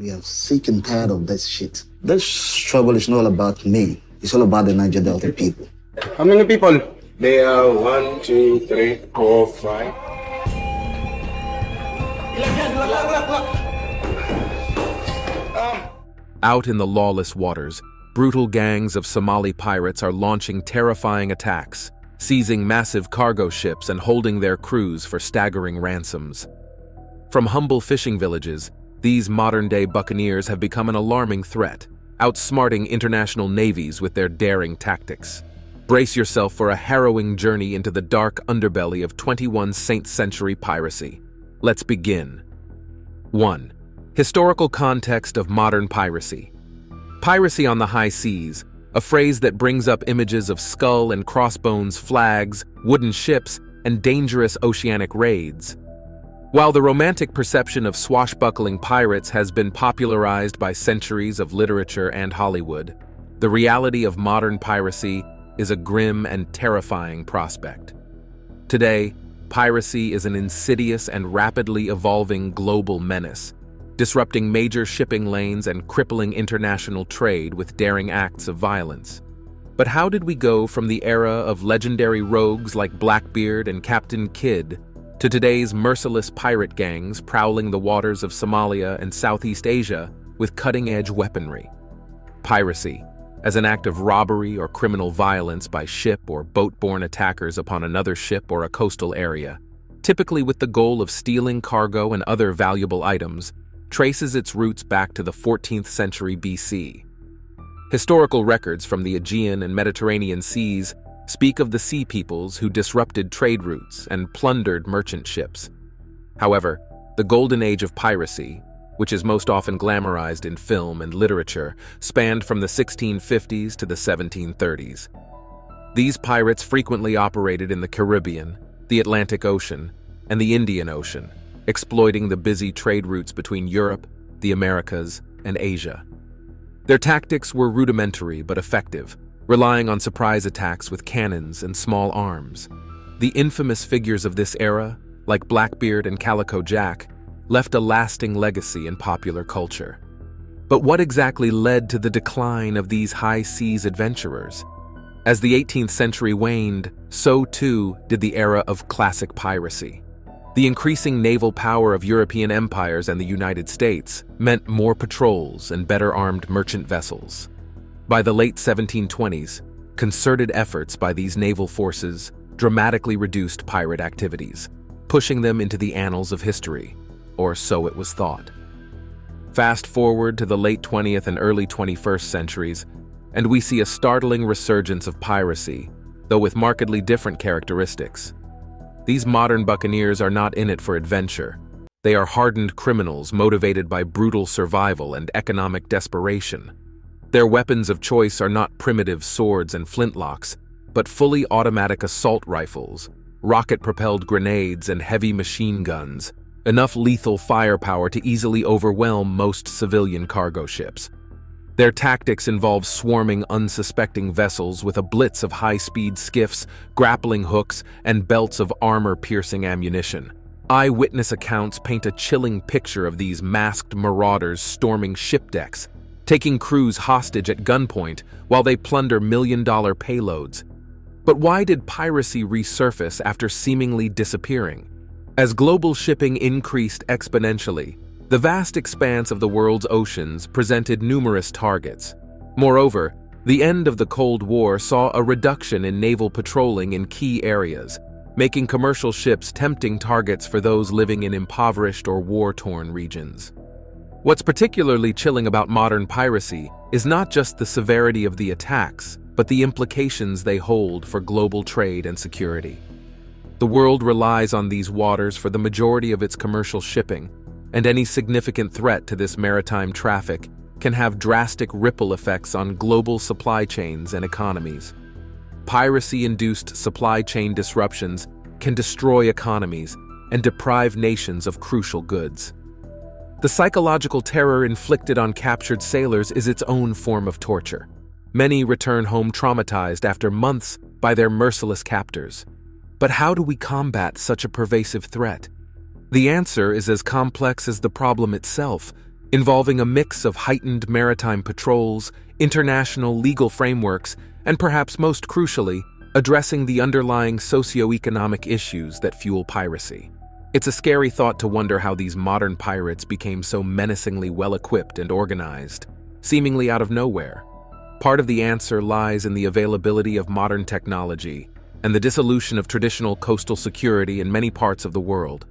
We are sick and tired of this shit. This trouble is not all about me. It's all about the Niger Delta people. How many people? They are one, two, three, four, five. Out in the lawless waters, brutal gangs of Somali pirates are launching terrifying attacks, seizing massive cargo ships and holding their crews for staggering ransoms. From humble fishing villages, these modern-day buccaneers have become an alarming threat, outsmarting international navies with their daring tactics. Brace yourself for a harrowing journey into the dark underbelly of 21 Saint century piracy. Let's begin. 1. Historical context of modern piracy. Piracy on the high seas, a phrase that brings up images of skull and crossbones flags, wooden ships, and dangerous oceanic raids. While the romantic perception of swashbuckling pirates has been popularized by centuries of literature and Hollywood, the reality of modern piracy is a grim and terrifying prospect. Today, piracy is an insidious and rapidly evolving global menace, disrupting major shipping lanes and crippling international trade with daring acts of violence. But how did we go from the era of legendary rogues like Blackbeard and Captain Kidd to today's merciless pirate gangs prowling the waters of Somalia and Southeast Asia with cutting-edge weaponry? Piracy, as an act of robbery or criminal violence by ship or boat-borne attackers upon another ship or a coastal area, typically with the goal of stealing cargo and other valuable items, traces its roots back to the 14th century BC. Historical records from the Aegean and Mediterranean seas speak of the sea peoples who disrupted trade routes and plundered merchant ships. However, the golden age of piracy, which is most often glamorized in film and literature, spanned from the 1650s to the 1730s. These pirates frequently operated in the Caribbean, the Atlantic Ocean, and the Indian Ocean, exploiting the busy trade routes between Europe, the Americas, and Asia. Their tactics were rudimentary but effective, relying on surprise attacks with cannons and small arms. The infamous figures of this era, like Blackbeard and Calico Jack, left a lasting legacy in popular culture. But what exactly led to the decline of these high seas adventurers? As the 18th century waned, so too did the era of classic piracy. The increasing naval power of European empires and the United States meant more patrols and better armed merchant vessels. By the late 1720s, concerted efforts by these naval forces dramatically reduced pirate activities, pushing them into the annals of history, or so it was thought. Fast forward to the late 20th and early 21st centuries, and we see a startling resurgence of piracy, though with markedly different characteristics. These modern buccaneers are not in it for adventure. They are hardened criminals motivated by brutal survival and economic desperation. Their weapons of choice are not primitive swords and flintlocks, but fully automatic assault rifles, rocket-propelled grenades, and heavy machine guns, enough lethal firepower to easily overwhelm most civilian cargo ships. Their tactics involve swarming unsuspecting vessels with a blitz of high-speed skiffs, grappling hooks, and belts of armor-piercing ammunition. Eyewitness accounts paint a chilling picture of these masked marauders storming ship decks, taking crews hostage at gunpoint while they plunder million-dollar payloads. But why did piracy resurface after seemingly disappearing? As global shipping increased exponentially, the vast expanse of the world's oceans presented numerous targets. Moreover, the end of the Cold War saw a reduction in naval patrolling in key areas, making commercial ships tempting targets for those living in impoverished or war-torn regions. What's particularly chilling about modern piracy is not just the severity of the attacks, but the implications they hold for global trade and security. The world relies on these waters for the majority of its commercial shipping, and any significant threat to this maritime traffic can have drastic ripple effects on global supply chains and economies. Piracy-induced supply chain disruptions can destroy economies and deprive nations of crucial goods. The psychological terror inflicted on captured sailors is its own form of torture. Many return home traumatized after months by their merciless captors. But how do we combat such a pervasive threat? The answer is as complex as the problem itself, involving a mix of heightened maritime patrols, international legal frameworks, and perhaps most crucially, addressing the underlying socio-economic issues that fuel piracy. It's a scary thought to wonder how these modern pirates became so menacingly well-equipped and organized, seemingly out of nowhere. Part of the answer lies in the availability of modern technology and the dissolution of traditional coastal security in many parts of the world.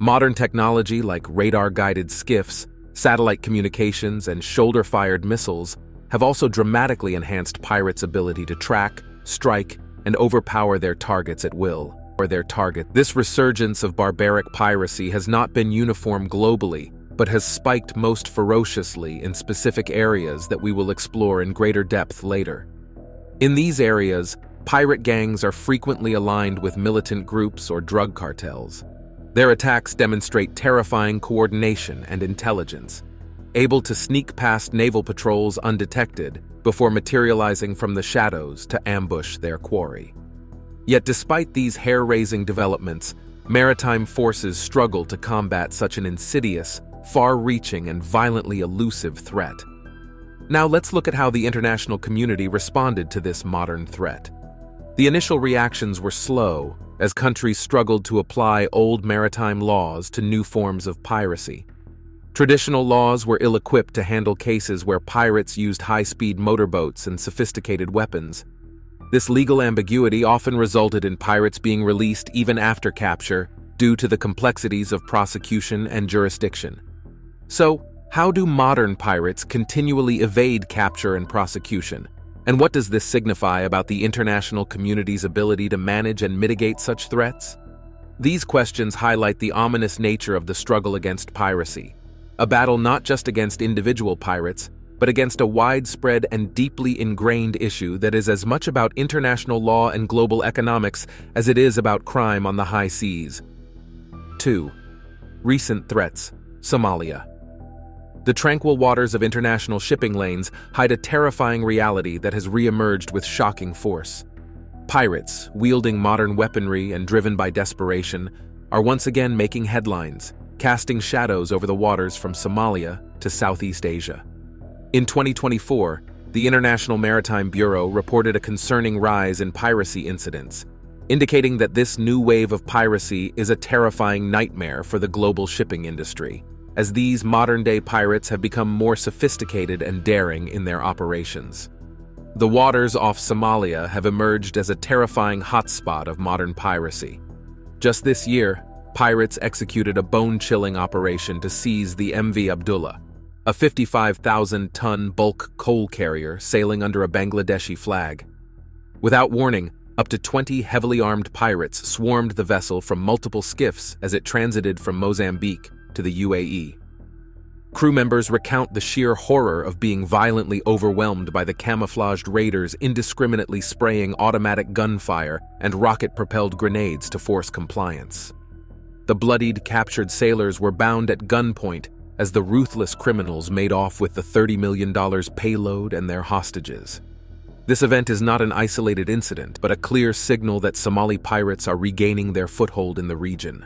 Modern technology like radar-guided skiffs, satellite communications, and shoulder-fired missiles have also dramatically enhanced pirates' ability to track, strike, and overpower their targets at will, or their target. This resurgence of barbaric piracy has not been uniform globally, but has spiked most ferociously in specific areas that we will explore in greater depth later. In these areas, pirate gangs are frequently aligned with militant groups or drug cartels. Their attacks demonstrate terrifying coordination and intelligence, able to sneak past naval patrols undetected before materializing from the shadows to ambush their quarry. Yet despite these hair-raising developments, maritime forces struggle to combat such an insidious, far-reaching, and violently elusive threat. Now let's look at how the international community responded to this modern threat. The initial reactions were slow, as countries struggled to apply old maritime laws to new forms of piracy. Traditional laws were ill-equipped to handle cases where pirates used high-speed motorboats and sophisticated weapons. This legal ambiguity often resulted in pirates being released even after capture due to the complexities of prosecution and jurisdiction. So, how do modern pirates continually evade capture and prosecution? And what does this signify about the international community's ability to manage and mitigate such threats? These questions highlight the ominous nature of the struggle against piracy, a battle not just against individual pirates, but against a widespread and deeply ingrained issue that is as much about international law and global economics as it is about crime on the high seas. 2. Recent threats Somalia. The tranquil waters of international shipping lanes hide a terrifying reality that has re-emerged with shocking force. Pirates, wielding modern weaponry and driven by desperation, are once again making headlines, casting shadows over the waters from Somalia to Southeast Asia. In 2024, the International Maritime Bureau reported a concerning rise in piracy incidents, indicating that this new wave of piracy is a terrifying nightmare for the global shipping industry, as these modern-day pirates have become more sophisticated and daring in their operations. The waters off Somalia have emerged as a terrifying hotspot of modern piracy. Just this year, pirates executed a bone-chilling operation to seize the MV Abdullah, a 55,000-ton bulk coal carrier sailing under a Bangladeshi flag. Without warning, up to 20 heavily armed pirates swarmed the vessel from multiple skiffs as it transited from Mozambique to the UAE. Crew members recount the sheer horror of being violently overwhelmed by the camouflaged raiders indiscriminately spraying automatic gunfire and rocket-propelled grenades to force compliance. The bloodied, captured sailors were bound at gunpoint as the ruthless criminals made off with the $30 million payload and their hostages. This event is not an isolated incident, but a clear signal that Somali pirates are regaining their foothold in the region.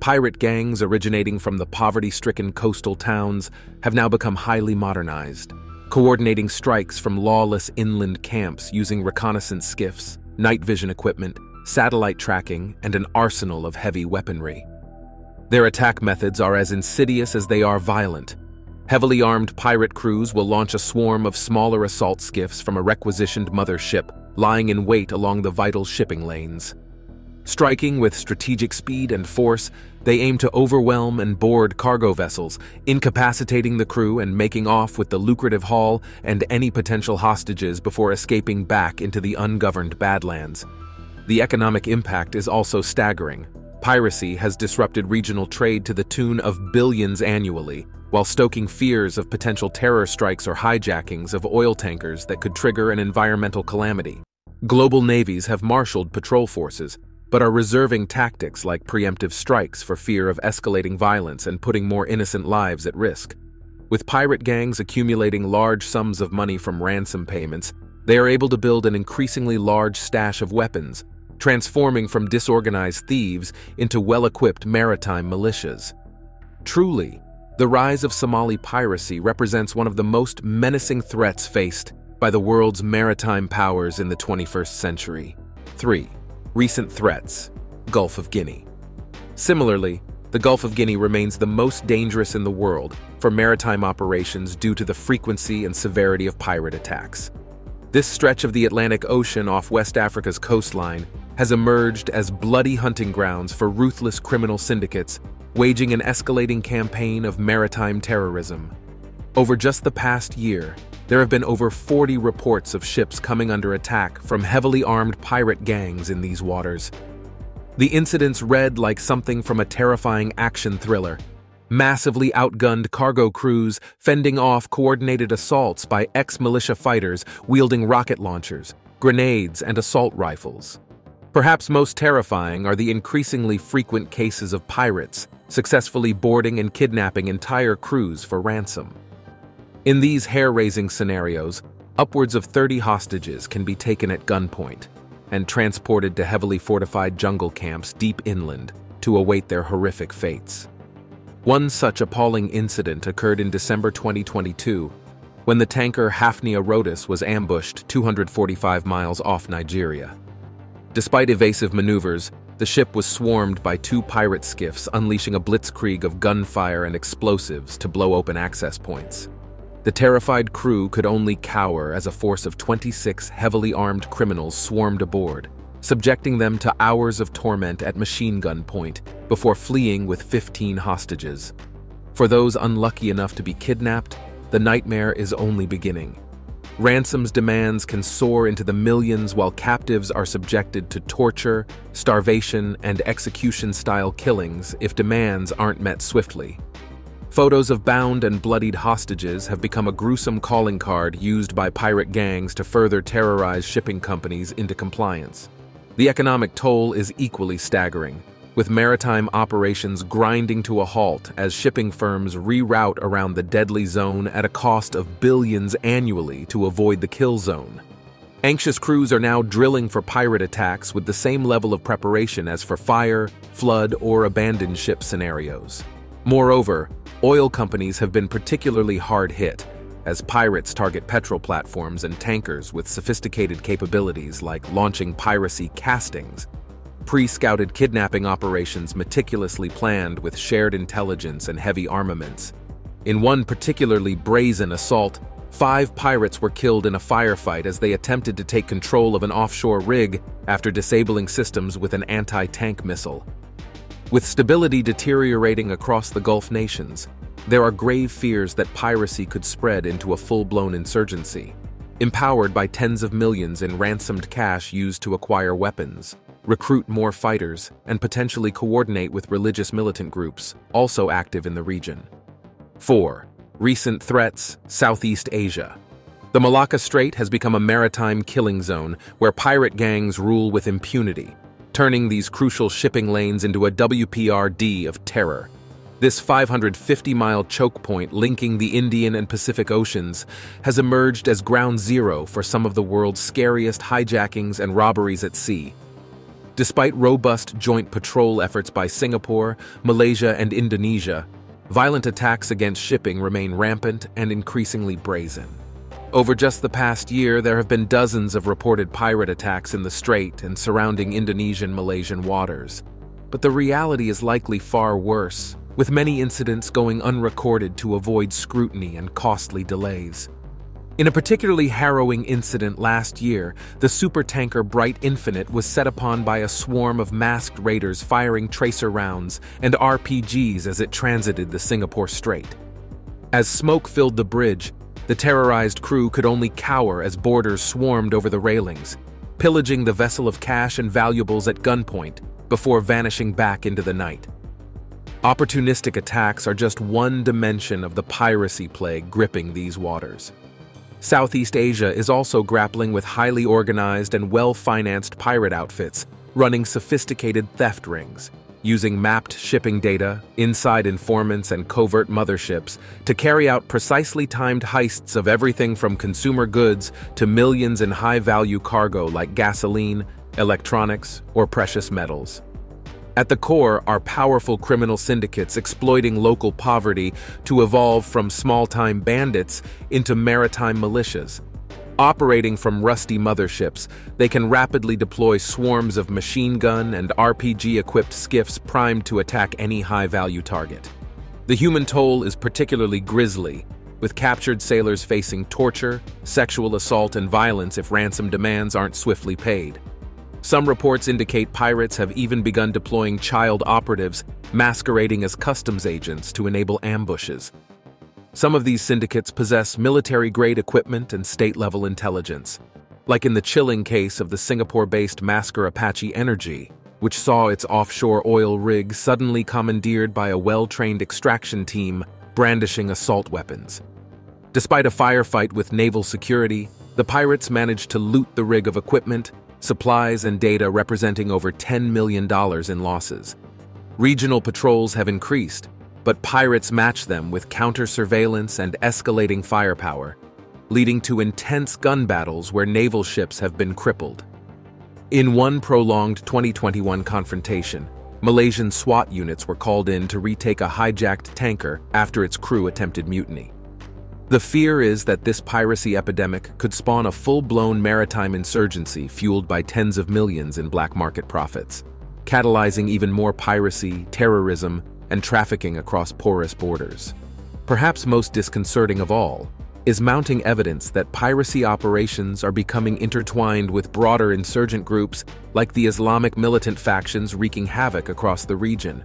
Pirate gangs originating from the poverty-stricken coastal towns have now become highly modernized, coordinating strikes from lawless inland camps using reconnaissance skiffs, night vision equipment, satellite tracking, and an arsenal of heavy weaponry. Their attack methods are as insidious as they are violent. Heavily armed pirate crews will launch a swarm of smaller assault skiffs from a requisitioned mothership, lying in wait along the vital shipping lanes. Striking with strategic speed and force, they aim to overwhelm and board cargo vessels, incapacitating the crew and making off with the lucrative haul and any potential hostages before escaping back into the ungoverned Badlands. The economic impact is also staggering. Piracy has disrupted regional trade to the tune of billions annually, while stoking fears of potential terror strikes or hijackings of oil tankers that could trigger an environmental calamity. Global navies have marshaled patrol forces, but are reserving tactics like preemptive strikes for fear of escalating violence and putting more innocent lives at risk. With pirate gangs accumulating large sums of money from ransom payments, they are able to build an increasingly large stash of weapons, transforming from disorganized thieves into well-equipped maritime militias. Truly, The rise of Somali piracy represents one of the most menacing threats faced by the world's maritime powers in the 21st century. 3. Recent threats Gulf of Guinea. Similarly, the Gulf of Guinea remains the most dangerous in the world for maritime operations due to the frequency and severity of pirate attacks. This stretch of the Atlantic Ocean off West Africa's coastline has emerged as bloody hunting grounds for ruthless criminal syndicates waging an escalating campaign of maritime terrorism. Over just the past year, there have been over 40 reports of ships coming under attack from heavily armed pirate gangs in these waters. The incidents read like something from a terrifying action thriller. Massively outgunned cargo crews fending off coordinated assaults by ex-militia fighters wielding rocket launchers, grenades, and assault rifles. Perhaps most terrifying are the increasingly frequent cases of pirates successfully boarding and kidnapping entire crews for ransom. In these hair-raising scenarios, upwards of 30 hostages can be taken at gunpoint and transported to heavily fortified jungle camps deep inland to await their horrific fates. One such appalling incident occurred in December 2022 when the tanker Hafnia Rhodus was ambushed 245 miles off Nigeria. Despite evasive maneuvers, the ship was swarmed by two pirate skiffs unleashing a blitzkrieg of gunfire and explosives to blow open access points. The terrified crew could only cower as a force of 26 heavily armed criminals swarmed aboard, subjecting them to hours of torment at machine gun point before fleeing with 15 hostages. For those unlucky enough to be kidnapped, the nightmare is only beginning. Ransom's demands can soar into the millions while captives are subjected to torture, starvation, and execution-style killings if demands aren't met swiftly. Photos of bound and bloodied hostages have become a gruesome calling card used by pirate gangs to further terrorize shipping companies into compliance. The economic toll is equally staggering, with maritime operations grinding to a halt as shipping firms reroute around the deadly zone at a cost of billions annually to avoid the kill zone. Anxious crews are now drilling for pirate attacks with the same level of preparation as for fire, flood, or abandoned ship scenarios. Moreover, Oil companies have been particularly hard hit, as pirates target petrol platforms and tankers with sophisticated capabilities like launching piracy castings, pre-scouted kidnapping operations meticulously planned with shared intelligence and heavy armaments. In one particularly brazen assault, five pirates were killed in a firefight as they attempted to take control of an offshore rig after disabling systems with an anti-tank missile. With stability deteriorating across the Gulf nations, there are grave fears that piracy could spread into a full-blown insurgency, empowered by tens of millions in ransomed cash used to acquire weapons, recruit more fighters, and potentially coordinate with religious militant groups, also active in the region. 4. Recent threats, Southeast Asia. The Malacca Strait has become a maritime killing zone where pirate gangs rule with impunity, turning these crucial shipping lanes into a WPRD of terror. This 550-mile choke point linking the Indian and Pacific Oceans has emerged as ground zero for some of the world's scariest hijackings and robberies at sea. Despite robust joint patrol efforts by Singapore, Malaysia, and Indonesia, violent attacks against shipping remain rampant and increasingly brazen. Over just the past year, there have been dozens of reported pirate attacks in the Strait and surrounding Indonesian-Malaysian waters. But the reality is likely far worse, with many incidents going unrecorded to avoid scrutiny and costly delays. In a particularly harrowing incident last year, the supertanker Bright Infinite was set upon by a swarm of masked raiders firing tracer rounds and RPGs as it transited the Singapore Strait. As smoke filled the bridge, the terrorized crew could only cower as boarders swarmed over the railings, pillaging the vessel of cash and valuables at gunpoint before vanishing back into the night. Opportunistic attacks are just one dimension of the piracy plague gripping these waters. Southeast Asia is also grappling with highly organized and well-financed pirate outfits running sophisticated theft rings, using mapped shipping data, inside informants, and covert motherships to carry out precisely timed heists of everything from consumer goods to millions in high-value cargo like gasoline, electronics, or precious metals. At the core are powerful criminal syndicates exploiting local poverty to evolve from small-time bandits into maritime militias. Operating from rusty motherships, they can rapidly deploy swarms of machine gun and RPG-equipped skiffs primed to attack any high-value target. The human toll is particularly grisly, with captured sailors facing torture, sexual assault, and violence if ransom demands aren't swiftly paid. Some reports indicate pirates have even begun deploying child operatives masquerading as customs agents to enable ambushes. Some of these syndicates possess military-grade equipment and state-level intelligence, like in the chilling case of the Singapore-based Masker Apache Energy, which saw its offshore oil rig suddenly commandeered by a well-trained extraction team brandishing assault weapons. Despite a firefight with naval security, the pirates managed to loot the rig of equipment, supplies, and data representing over $10 million in losses. Regional patrols have increased, but pirates match them with counter-surveillance and escalating firepower, leading to intense gun battles where naval ships have been crippled. In one prolonged 2021 confrontation, Malaysian SWAT units were called in to retake a hijacked tanker after its crew attempted mutiny. The fear is that this piracy epidemic could spawn a full-blown maritime insurgency fueled by tens of millions in black market profits, catalyzing even more piracy, terrorism, and trafficking across porous borders. Perhaps most disconcerting of all is mounting evidence that piracy operations are becoming intertwined with broader insurgent groups like the Islamic militant factions wreaking havoc across the region.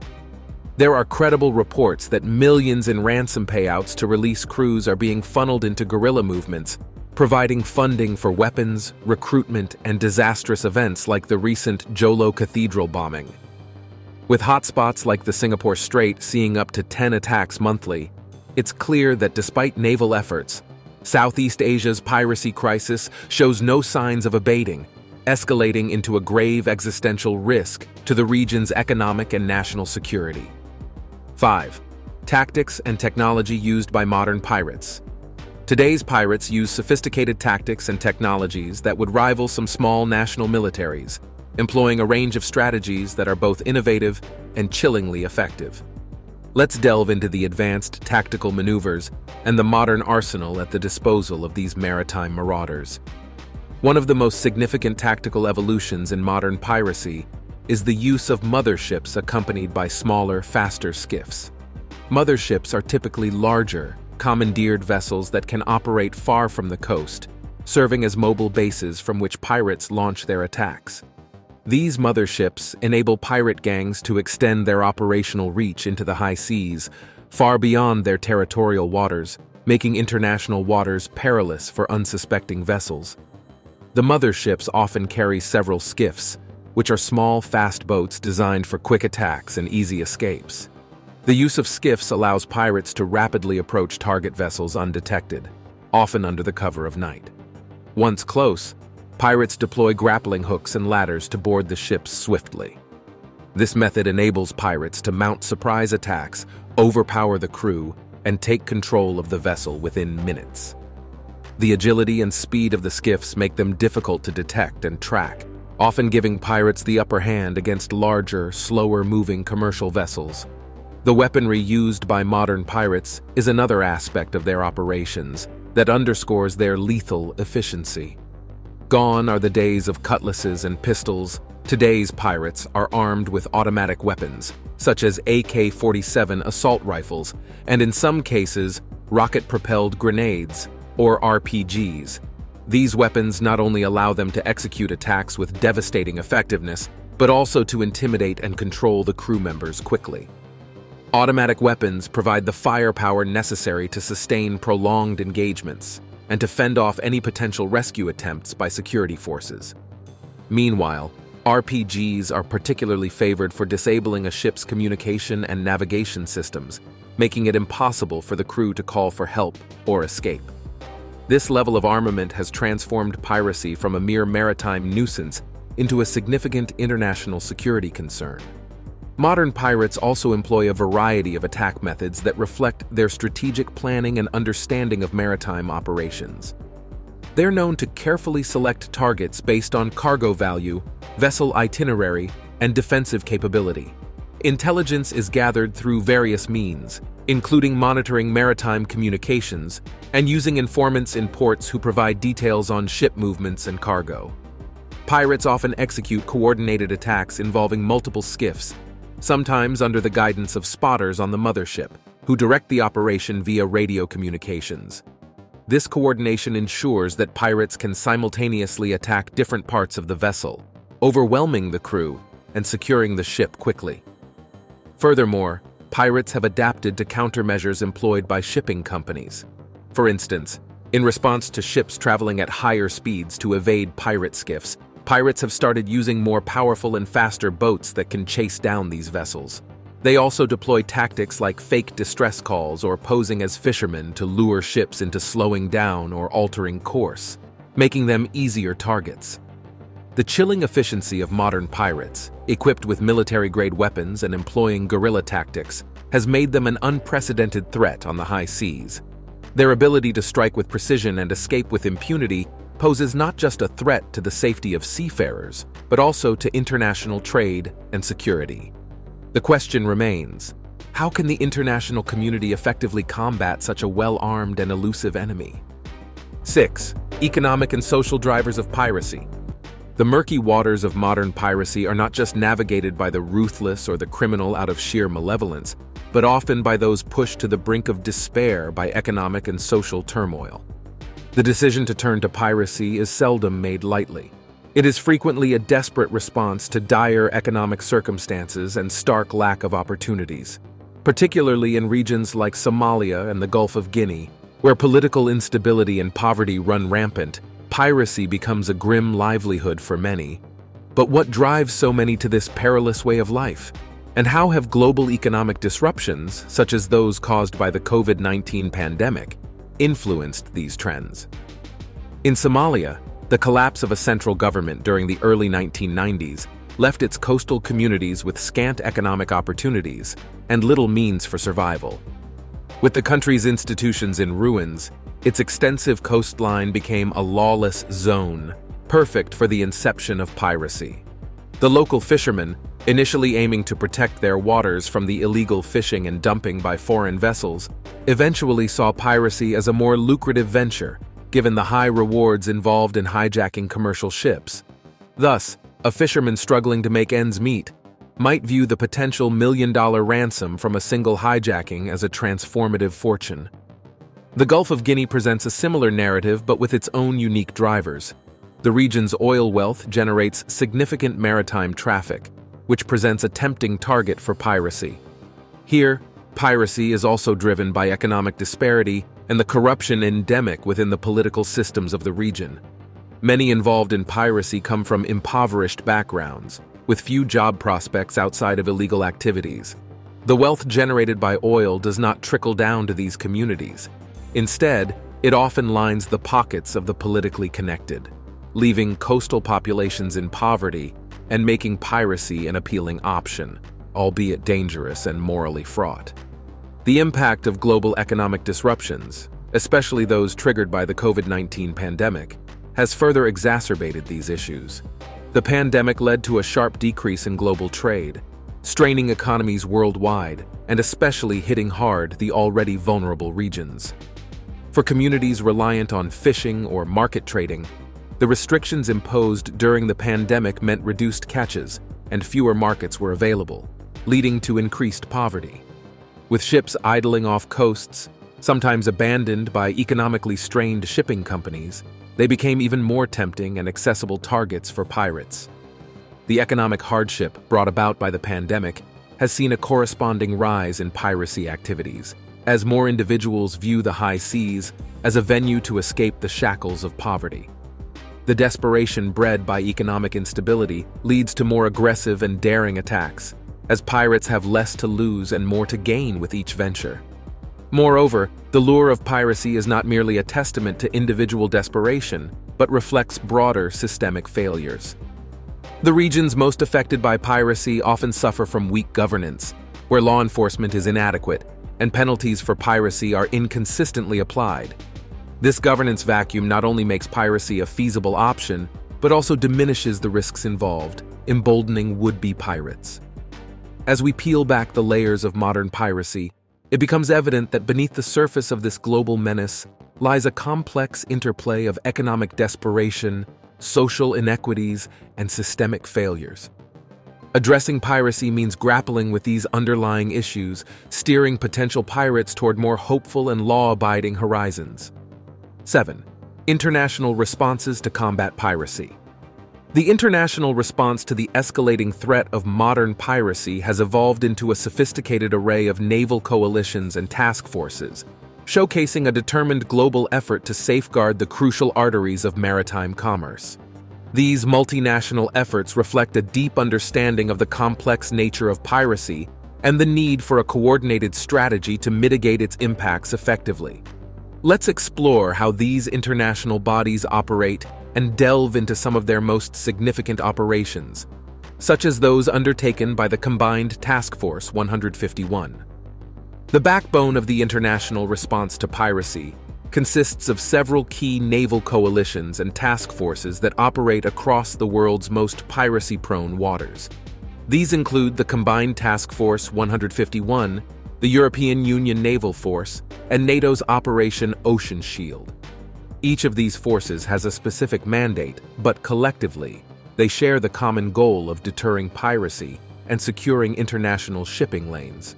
There are credible reports that millions in ransom payouts to release crews are being funneled into guerrilla movements, providing funding for weapons, recruitment, and disastrous events like the recent Jolo Cathedral bombing. With hotspots like the Singapore Strait seeing up to 10 attacks monthly, it's clear that despite naval efforts, Southeast Asia's piracy crisis shows no signs of abating, escalating into a grave existential risk to the region's economic and national security. 5. Tactics and technology used by modern pirates. Today's pirates use sophisticated tactics and technologies that would rival some small national militaries, employing a range of strategies that are both innovative and chillingly effective. Let's delve into the advanced tactical maneuvers and the modern arsenal at the disposal of these maritime marauders. One of the most significant tactical evolutions in modern piracy is the use of motherships accompanied by smaller, faster skiffs. Motherships are typically larger, commandeered vessels that can operate far from the coast, serving as mobile bases from which pirates launch their attacks. These motherships enable pirate gangs to extend their operational reach into the high seas, far beyond their territorial waters, making international waters perilous for unsuspecting vessels. The motherships often carry several skiffs, which are small, fast boats designed for quick attacks and easy escapes. The use of skiffs allows pirates to rapidly approach target vessels undetected, often under the cover of night. Once close, Pirates deploy grappling hooks and ladders to board the ships swiftly. This method enables pirates to mount surprise attacks, overpower the crew, and take control of the vessel within minutes. The agility and speed of the skiffs make them difficult to detect and track, often giving pirates the upper hand against larger, slower-moving commercial vessels. The weaponry used by modern pirates is another aspect of their operations that underscores their lethal efficiency. Gone are the days of cutlasses and pistols. Today's pirates are armed with automatic weapons, such as AK-47 assault rifles, and in some cases, rocket-propelled grenades, or RPGs. These weapons not only allow them to execute attacks with devastating effectiveness, but also to intimidate and control the crew members quickly. Automatic weapons provide the firepower necessary to sustain prolonged engagements, and to fend off any potential rescue attempts by security forces. Meanwhile, RPGs are particularly favored for disabling a ship's communication and navigation systems, making it impossible for the crew to call for help or escape. This level of armament has transformed piracy from a mere maritime nuisance into a significant international security concern. Modern pirates also employ a variety of attack methods that reflect their strategic planning and understanding of maritime operations. They're known to carefully select targets based on cargo value, vessel itinerary, and defensive capability. Intelligence is gathered through various means, including monitoring maritime communications and using informants in ports who provide details on ship movements and cargo. Pirates often execute coordinated attacks involving multiple skiffs, sometimes under the guidance of spotters on the mothership, who direct the operation via radio communications. This coordination ensures that pirates can simultaneously attack different parts of the vessel, overwhelming the crew and securing the ship quickly. Furthermore, pirates have adapted to countermeasures employed by shipping companies. For instance, in response to ships traveling at higher speeds to evade pirate skiffs, pirates have started using more powerful and faster boats that can chase down these vessels. They also deploy tactics like fake distress calls or posing as fishermen to lure ships into slowing down or altering course, making them easier targets. The chilling efficiency of modern pirates, equipped with military-grade weapons and employing guerrilla tactics, has made them an unprecedented threat on the high seas. Their ability to strike with precision and escape with impunity poses not just a threat to the safety of seafarers, but also to international trade and security. The question remains, how can the international community effectively combat such a well-armed and elusive enemy? 6. Economic and social drivers of piracy. The murky waters of modern piracy are not just navigated by the ruthless or the criminal out of sheer malevolence, but often by those pushed to the brink of despair by economic and social turmoil. The decision to turn to piracy is seldom made lightly. It is frequently a desperate response to dire economic circumstances and stark lack of opportunities, particularly in regions like Somalia and the Gulf of Guinea, where political instability and poverty run rampant, piracy becomes a grim livelihood for many. But what drives so many to this perilous way of life? And how have global economic disruptions, such as those caused by the COVID-19 pandemic, influenced these trends. In Somalia, the collapse of a central government during the early 1990s left its coastal communities with scant economic opportunities and little means for survival. With the country's institutions in ruins, its extensive coastline became a lawless zone, perfect for the inception of piracy. The local fishermen, initially aiming to protect their waters from the illegal fishing and dumping by foreign vessels, eventually saw piracy as a more lucrative venture, given the high rewards involved in hijacking commercial ships. Thus, a fisherman struggling to make ends meet might view the potential million-dollar ransom from a single hijacking as a transformative fortune. The Gulf of Guinea presents a similar narrative but with its own unique drivers. The region's oil wealth generates significant maritime traffic, which presents a tempting target for piracy. Here, piracy is also driven by economic disparity and the corruption endemic within the political systems of the region. Many involved in piracy come from impoverished backgrounds, with few job prospects outside of illegal activities. The wealth generated by oil does not trickle down to these communities. Instead, it often lines the pockets of the politically connected, leaving coastal populations in poverty and making piracy an appealing option, albeit dangerous and morally fraught. The impact of global economic disruptions, especially those triggered by the COVID-19 pandemic, has further exacerbated these issues. The pandemic led to a sharp decrease in global trade, straining economies worldwide and especially hitting hard the already vulnerable regions. For communities reliant on fishing or market trading, the restrictions imposed during the pandemic meant reduced catches and fewer markets were available, leading to increased poverty. With ships idling off coasts, sometimes abandoned by economically strained shipping companies, they became even more tempting and accessible targets for pirates. The economic hardship brought about by the pandemic has seen a corresponding rise in piracy activities, as more individuals view the high seas as a venue to escape the shackles of poverty. The desperation bred by economic instability leads to more aggressive and daring attacks, as pirates have less to lose and more to gain with each venture. Moreover, the lure of piracy is not merely a testament to individual desperation, but reflects broader systemic failures. The regions most affected by piracy often suffer from weak governance, where law enforcement is inadequate and penalties for piracy are inconsistently applied. This governance vacuum not only makes piracy a feasible option, but also diminishes the risks involved, emboldening would-be pirates. As we peel back the layers of modern piracy, it becomes evident that beneath the surface of this global menace lies a complex interplay of economic desperation, social inequities, and systemic failures. Addressing piracy means grappling with these underlying issues, steering potential pirates toward more hopeful and law-abiding horizons. 7. International responses to combat piracy. The international response to the escalating threat of modern piracy has evolved into a sophisticated array of naval coalitions and task forces, showcasing a determined global effort to safeguard the crucial arteries of maritime commerce. These multinational efforts reflect a deep understanding of the complex nature of piracy and the need for a coordinated strategy to mitigate its impacts effectively. Let's explore how these international bodies operate and delve into some of their most significant operations, such as those undertaken by the Combined Task Force 151. The backbone of the international response to piracy consists of several key naval coalitions and task forces that operate across the world's most piracy-prone waters. These include the Combined Task Force 151, the European Union Naval Force, and NATO's Operation Ocean Shield. Each of these forces has a specific mandate, but collectively, they share the common goal of deterring piracy and securing international shipping lanes.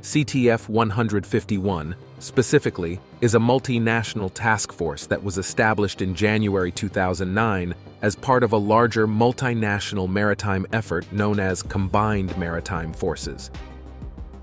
CTF 151, specifically, is a multinational task force that was established in January 2009 as part of a larger multinational maritime effort known as Combined Maritime Forces.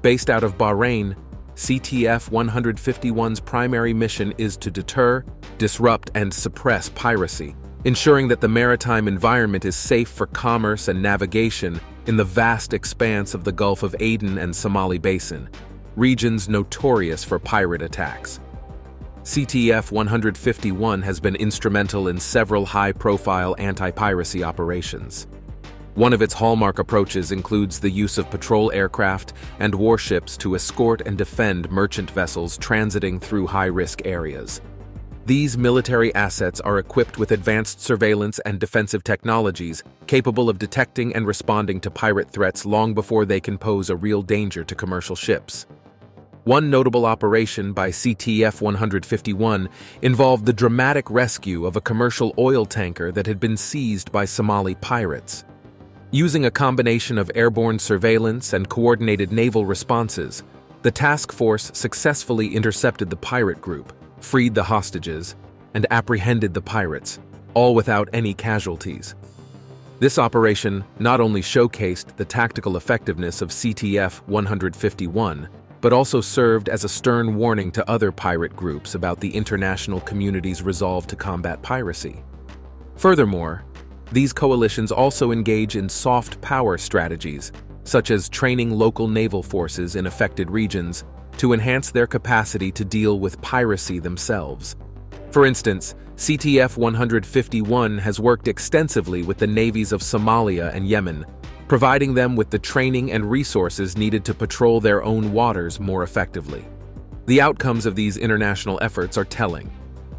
Based out of Bahrain, CTF 151's primary mission is to deter, disrupt, and suppress piracy, ensuring that the maritime environment is safe for commerce and navigation in the vast expanse of the Gulf of Aden and Somali Basin, regions notorious for pirate attacks. CTF 151 has been instrumental in several high-profile anti-piracy operations. One of its hallmark approaches includes the use of patrol aircraft and warships to escort and defend merchant vessels transiting through high-risk areas. These military assets are equipped with advanced surveillance and defensive technologies capable of detecting and responding to pirate threats long before they can pose a real danger to commercial ships. One notable operation by CTF 151 involved the dramatic rescue of a commercial oil tanker that had been seized by Somali pirates. Using a combination of airborne surveillance and coordinated naval responses, the task force successfully intercepted the pirate group, freed the hostages, and apprehended the pirates, all without any casualties. This operation not only showcased the tactical effectiveness of CTF 151, but also served as a stern warning to other pirate groups about the international community's resolve to combat piracy. Furthermore, these coalitions also engage in soft power strategies, such as training local naval forces in affected regions to enhance their capacity to deal with piracy themselves. For instance, CTF 151 has worked extensively with the navies of Somalia and Yemen, providing them with the training and resources needed to patrol their own waters more effectively. The outcomes of these international efforts are telling.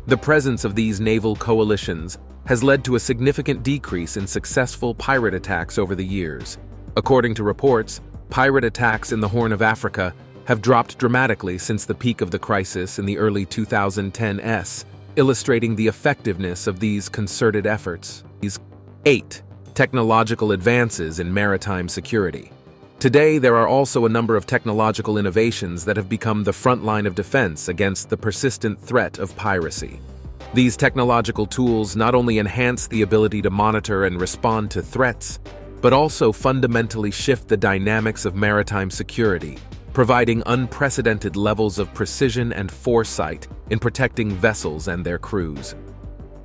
The presence of these naval coalitions has led to a significant decrease in successful pirate attacks over the years. According to reports, pirate attacks in the Horn of Africa have dropped dramatically since the peak of the crisis in the early 2010s, illustrating the effectiveness of these concerted efforts. 8. Technological advances in maritime security. Today, there are also a number of technological innovations that have become the front line of defense against the persistent threat of piracy. These technological tools not only enhance the ability to monitor and respond to threats, but also fundamentally shift the dynamics of maritime security, providing unprecedented levels of precision and foresight in protecting vessels and their crews.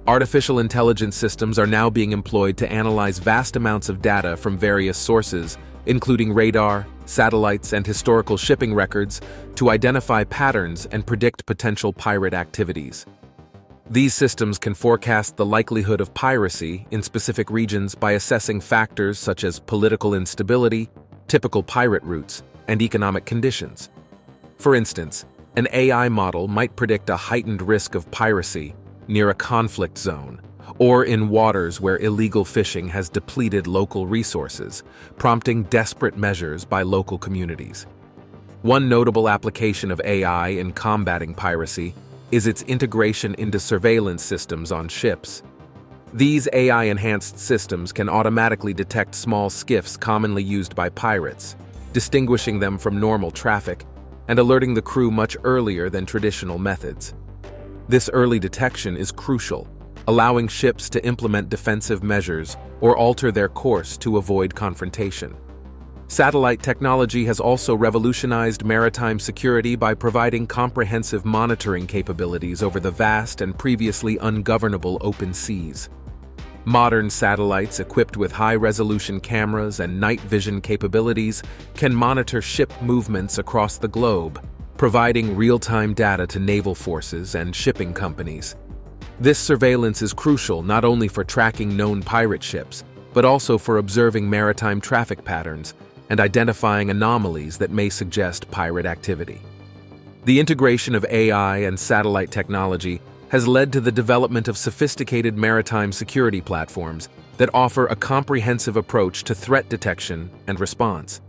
Artificial intelligence systems are now being employed to analyze vast amounts of data from various sources, including radar, satellites, and historical shipping records, to identify patterns and predict potential pirate activities. These systems can forecast the likelihood of piracy in specific regions by assessing factors such as political instability, typical pirate routes, and economic conditions. For instance, an AI model might predict a heightened risk of piracy near a conflict zone, or in waters where illegal fishing has depleted local resources, prompting desperate measures by local communities. One notable application of AI in combating piracy is its integration into surveillance systems on ships. These AI-enhanced systems can automatically detect small skiffs commonly used by pirates, distinguishing them from normal traffic and alerting the crew much earlier than traditional methods. This early detection is crucial, allowing ships to implement defensive measures or alter their course to avoid confrontation. Satellite technology has also revolutionized maritime security by providing comprehensive monitoring capabilities over the vast and previously ungovernable open seas. Modern satellites equipped with high-resolution cameras and night vision capabilities can monitor ship movements across the globe, providing real-time data to naval forces and shipping companies. This surveillance is crucial not only for tracking known pirate ships, but also for observing maritime traffic patterns and identifying anomalies that may suggest pirate activity. The integration of AI and satellite technology has led to the development of sophisticated maritime security platforms that offer a comprehensive approach to threat detection and response.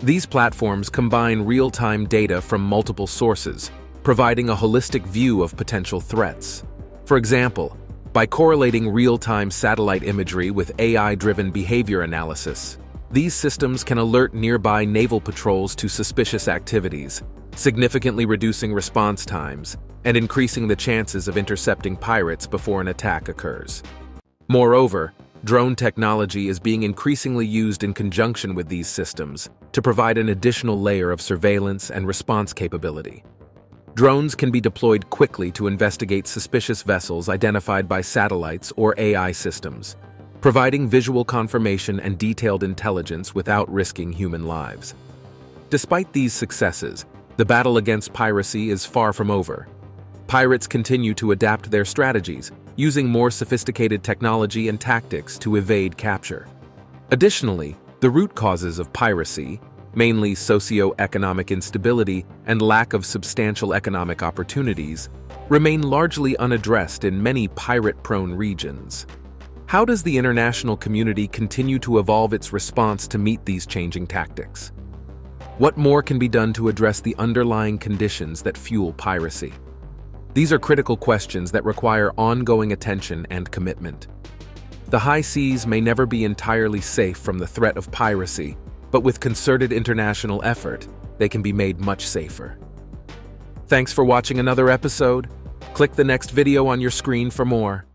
These platforms combine real-time data from multiple sources, providing a holistic view of potential threats. For example, by correlating real-time satellite imagery with AI-driven behavior analysis, these systems can alert nearby naval patrols to suspicious activities, significantly reducing response times and increasing the chances of intercepting pirates before an attack occurs. Moreover, drone technology is being increasingly used in conjunction with these systems to provide an additional layer of surveillance and response capability. Drones can be deployed quickly to investigate suspicious vessels identified by satellites or AI systems, providing visual confirmation and detailed intelligence without risking human lives. Despite these successes, the battle against piracy is far from over. Pirates continue to adapt their strategies, using more sophisticated technology and tactics to evade capture. Additionally, the root causes of piracy, mainly socio-economic instability and lack of substantial economic opportunities, remain largely unaddressed in many pirate-prone regions. How does the international community continue to evolve its response to meet these changing tactics? What more can be done to address the underlying conditions that fuel piracy? These are critical questions that require ongoing attention and commitment. The high seas may never be entirely safe from the threat of piracy, but with concerted international effort, they can be made much safer. Thanks for watching another episode. Click the next video on your screen for more.